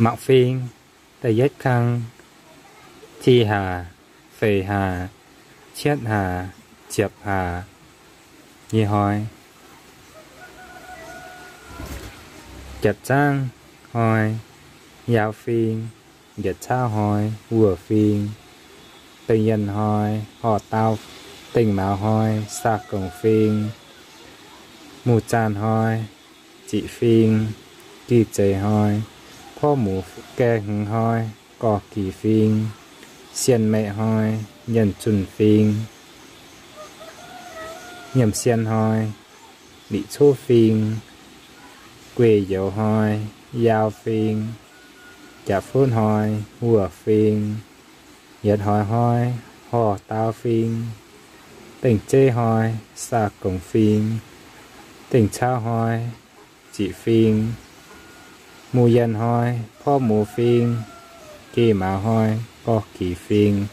mặc phiên, tây yết khăn chi hà phê hà, chết hà, Chập hà, như hỏi chập trang hỏi Giao phiên giật sao hỏi vừa phiên tình nhân hỏi họ tao, tình mạo hỏi xa cổng phiên, mù Tràn hỏi chị phiên, kỳ chế hỏi พ่อหมูแกงหึงห้อยกอกี่ฟิงเซียนแม่ห้อยเยันจุนฟิงเยี่ยมเซียนห้อยหลีโชฟิงเกวยเหยวห้อยยาวฟิงจะฟุ้นห้อยหัวฟิงเหยียดห้อยห้อยห่อตาวฟิงเต่งเจ้ห้อยสาก mù dân hoi, phó mù phiên. Kỳ mà hoi có kỳ phiên.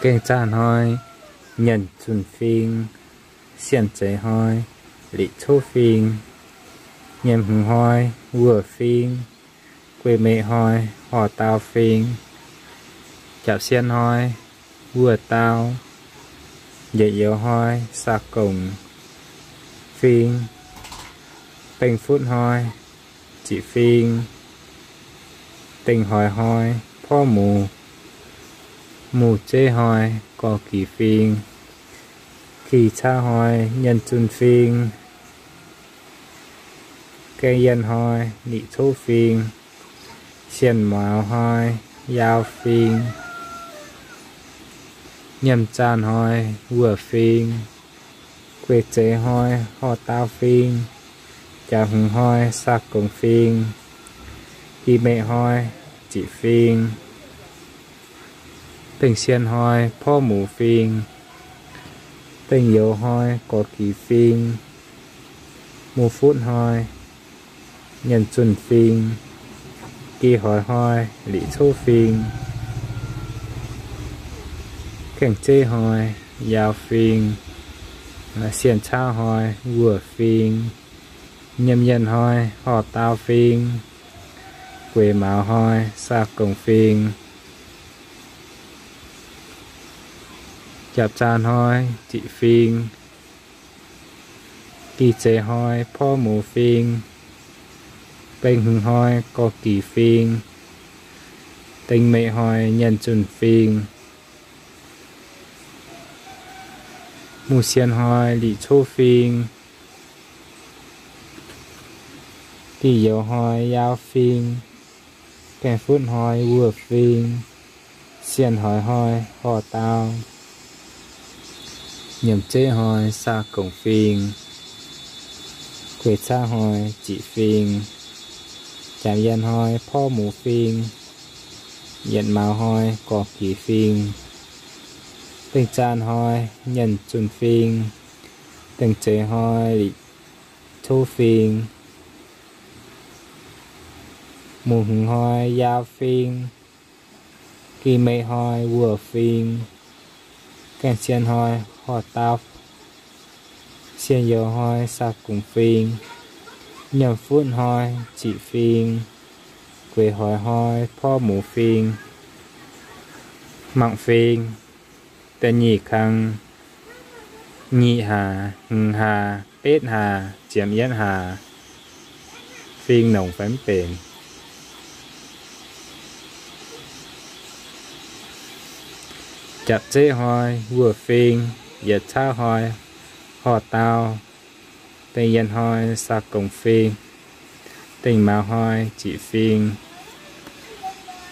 Kênh chan hoi nhận chuẩn phiên. Xiên chế hoi, lị chô phiên. Nhân hùng hoi vừa phiên. Quê mẹ hoi họ tao phiên. Chạp xiên hoi vừa tao dạy dỗ hoi xa cùng, phiên tình phút hoi chỉ phiên tình hỏi hoi, phó mù mù chê hoi có kỳ phiên, kỳ cha hoi, nhân chun phiên cây dân hoi, nị thô phiên, xiên mạo hoi giao phiên nhầm chan hoi vừa phiên quê chế hoi, ho tao phiên chà hùng hoi sạc cùng phiên y mẹ hoi, chị phiên tình xiên hoi phô mù phiên tình yêu hoi, có kỳ phiên mù phút hoi nhân chuẩn phiên kỳ hỏi hoi lý thô phiên cảnh chê hoài, giao phiền à, xiển trao hoài, vừa phiền nhâm nhân hoài, họ tao phiền quê máu hoài, xa cổng phiền chạp tràn hoài, chị phiền kỳ chế hoài, phô mù phiền bên hưng hoài có kỳ phiền tình mẹ hoài nhân chuẩn phiền mù xiên hoi lì chô phiên tì dầu hoi, yao phiên kèn phút hoi vừa phiên xiên hoi hoi hò tao. Nhầm chê hoi xa cổng phiên quệt xa hoi, chị phiên chạm yên hoi pho mù phiên nhận màu hoi cọp kỳ phiên tình chan hoi nhận chuẩn phiên tình chế hoi, thu phiên mùng hoi giao phiên kỳ mây hoi vừa phiên càng xiên hoi, hoa tao xiên dầu hoi, sa cùng phiên nhầm phút hoi, chị phiên quê hỏi hoi po mũ phiên, mạng phiên. แต่นี่ครั้งนี่หาหึงหาเป็ดหาเจียมเย็นหาฟิงหนงแฟมเป็นจับเจ้หอยวัวฟิงเหยียดช้าหอยหอเตาเป็นยันหอยสักกงฟิงติ่งมาหอยจีฟิง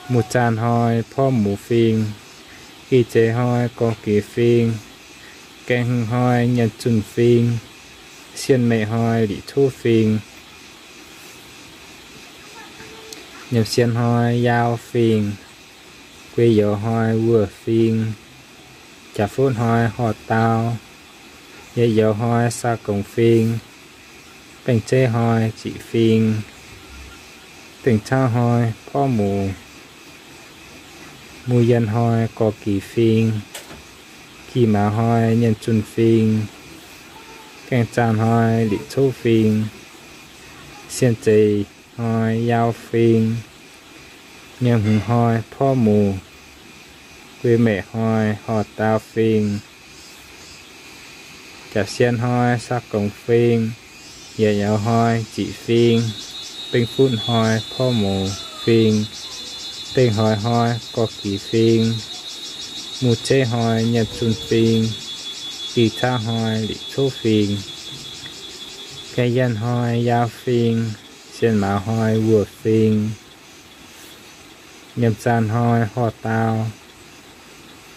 หมูจานหอยพ่อหมูฟิง kỳ chế hoi có kỳ phiên kèn hưng hoi nhận chuẩn phiên xiên mẹ hoi lý thu phiên nhập xiên hoi giao phiên quê dầu hoi vừa phiên chả phút hoi họ tao dây dầu hoi xa cổng phiên bánh chế hoi chỉ phiên tình có hoi พ่อ mua dân hoi có kỳ phiên khi mà hoi nhân chun phiên càng chan hoi đi thu phiên xiên trì hoi giao phiên nhân hùng hoi phó mù, quê mẹ hoi họ tao phiên chạp xiên hoi sắc cổng phiên dạy nhau hoi chị phiên bình phun hoi phó mù phiên bên hỏi hỏi có kỳ phiên một chế hỏi nhật xuân phiên kỳ tha hỏi lý thú phiên cây dân hỏi giao phiên trên mã hỏi vừa phiên nhầm sàn hỏi họ tao.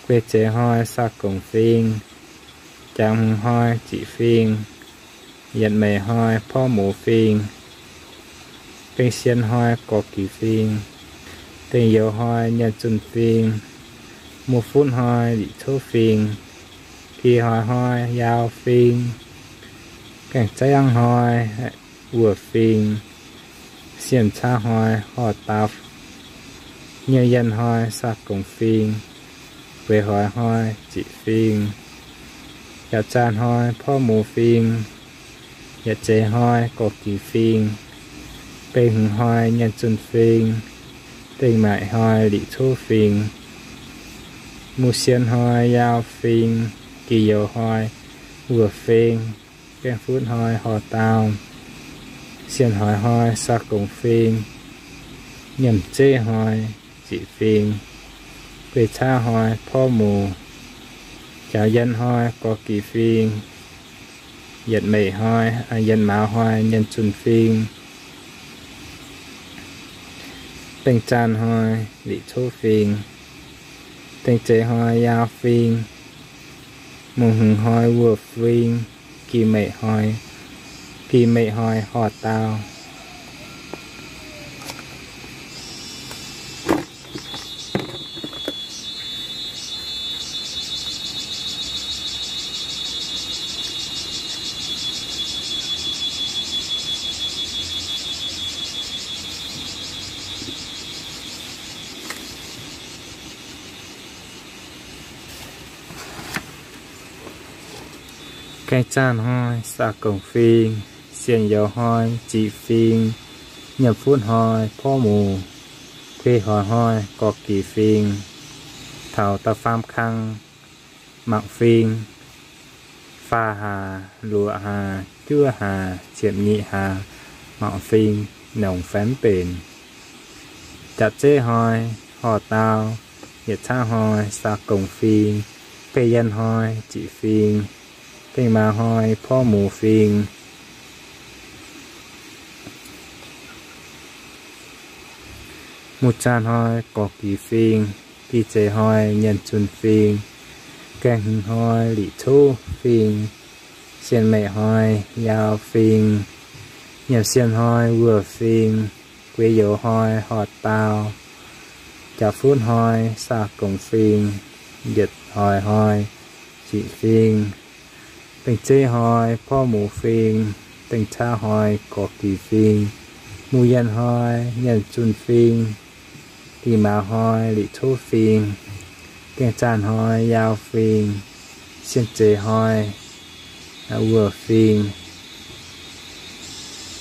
Quê chế hỏi xa cổng phiên chẳng hỏi chỉ phiên nhận mẹ hỏi phó mũ phiên bên xiên hỏi có kỳ phiên tiền dầu hoa nhà chuẩn phiền, một phút hoa bị thô phiền thì hoa hoa giao phiền, cảnh trái ăn hoa vừa phiền xiêm cha hoa họ tạp như dân hoa sa cùng phiền, về hỏi hoa chị phiền, nhà chan hoa พ่อ mù phiền, nhà chế hoa có kỳ phiền bình hoa nhân chân phiền tình mại hoa đi thu phiền mu xiên hoa, giao phiền kỳ dầu hoa, vừa phiền kèm phút hoa hò tàu. Xiên hoa hoa, sa cùng phiền nhầm chê hoa chỉ phiền quê tha hoa pho mù. Chào dân hoa, có kỳ phiền dịch mì hoa à dân mạo hoa nhân chun phiền bên chan hoi bị thu phiền tên chế hoi, yao phiền mùng hừng hoi vừa phiền kỳ mệ hoi, kỳ mệ hoi họ tao. cây chan hoi xa cổng phiên xiên dầu hoi chị phiên nhập phun hoi phô mù quê hoi hoi, có kỳ phiên thảo tập pham khăn mạng phiên pha hà, lụa hà chưa hà chiệm nhị hà, mạng phiên nồng phém bền. Chặt chê hoi họ tao nhiệt tha hoi xa cổng phiên pê dân hoi chị phiên cây ma hoi phó mù phiền. Một chan hoi có kỳ phiền. Kỳ chế hoi nhân chun phiền. Càng hình hoi lý thu phiền. Xiên mẹ hoi yao phiền. Nhập xiên hoi vừa phiền. Quê dấu hoi họt tao. Chả phun hoi xa cổng phiền. Dịch hoi hoi chị phiền tình chê hoài, phô mù phiền. Tình cha hoài, có kỳ phiền. Mù yên hoài, nhân chun phiền. Thì mà hoài, lý thu phiền. Tiếng tràn hoài, giao phiền. Xin chê hoài, à áo vừa phiền.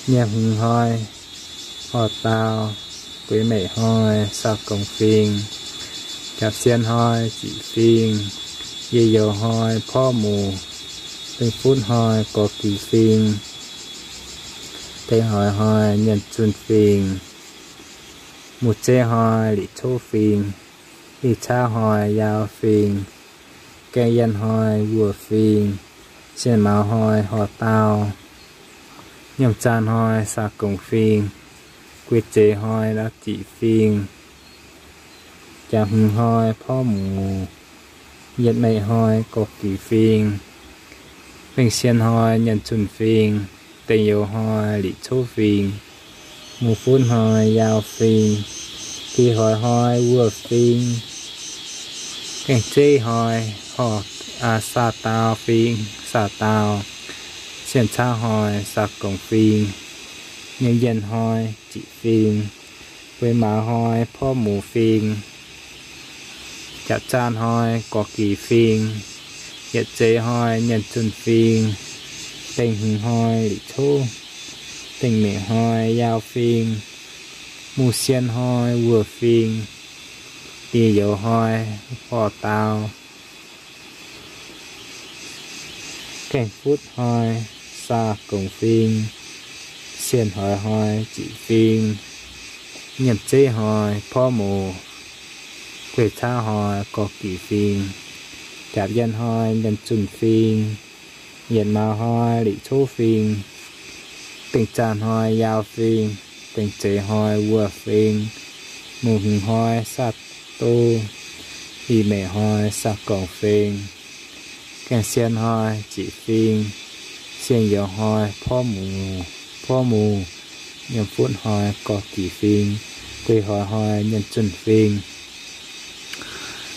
Nhạc hùng hoài, họ tao. Quý mẹ hoài, sao công phiền. Cặp xiên hỏi chị phiền. Dì dầu hỏi phô mù Tây phun hỏi có kỳ phiền Tây hỏi hỏi nhận chuẩn phiền Một chê hỏi lý thô phiền Lý cha hỏi giao phiền Cây dân hỏi vừa phiền Trên máu hỏi họ tao. Nhầm chan hỏi xa cổng phiền Quyết chế hỏi đã chỉ phiền Chạm hừng hỏi phó mù. Nhật mẹ hỏi có kỳ phiền mình xiên hoa nhận chuẩn phiền tình yêu hoa lị chô phiền mù phun hoa yao phiền thì hỏi hoa vừa phiền cảnh chê hỏi họ à sa tao phiền sa tao xiên cha hỏi sa cổng phiền nhân dân hỏi chị phiền với má hỏiพ่อหมูฟิงจัดจานหอยกอกี่ฟิง hiện chế hoi nhận chuẩn phiền. Tình hình hoi lý thu. Tình mẹ hoi giao phiền. Mù xiên hoi vừa phiền. Tia dầu hoi phò tao cảnh phút hoi xa cổng phiền. Xiên hoi hoi chỉ phiền. Nhận chế hoi phó mù. Quê tha hoi có kỳ phiền chạp dân hoi dân chuẩn phiền dân mà hoi lị thú phiền. Tình tràn hoi giao phiền. Tình chế hoi vừa phiền. Mù hình hoi sát tu, y mẹ hoi sát cổng phiền. Kèn xiên hoi chỉ phiền. Xiên dầu hoi phó mù phó mù. Nhân phút hoi có kỳ phiền. Quê hoi hoi nhân chuẩn phiền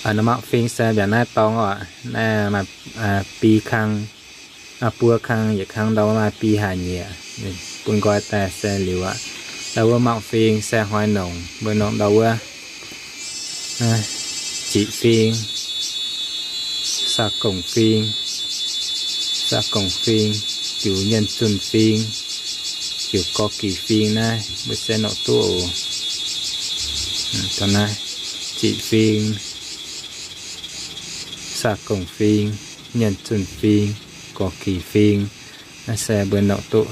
ở nó mạo phiền xe biển nai tông ạ nè mà à pi khang à bua khang giờ khang đâu mà pi hà nhẹ bún gọi ta xe liều ạ đâu mạo phiền xe hoi nồng bên nồng đâu á chị phiền sa cổng phiền sa cổng phiền chủ nhân xuân phiền chủ có kỳ phiền này bên xe nọ tu tao này chị phiền sa cổng phiên nhân chuẩn phiên có kỳ phiền xe bên nọ tụ.